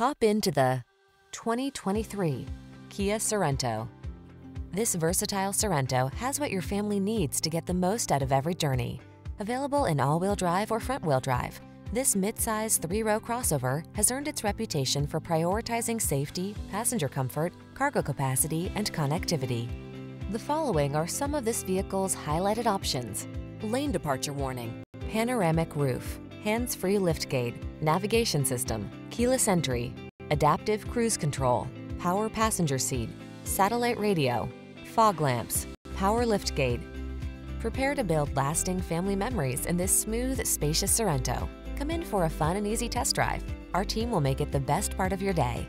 Hop into the 2023 Kia Sorento. This versatile Sorento has what your family needs to get the most out of every journey. Available in all-wheel drive or front-wheel drive, this midsize three-row crossover has earned its reputation for prioritizing safety, passenger comfort, cargo capacity, and connectivity. The following are some of this vehicle's highlighted options. Lane departure warning, panoramic roof, hands-free liftgate, navigation system, keyless entry, adaptive cruise control, power passenger seat, satellite radio, fog lamps, power liftgate. Prepare to build lasting family memories in this smooth, spacious Sorento. Come in for a fun and easy test drive. Our team will make it the best part of your day.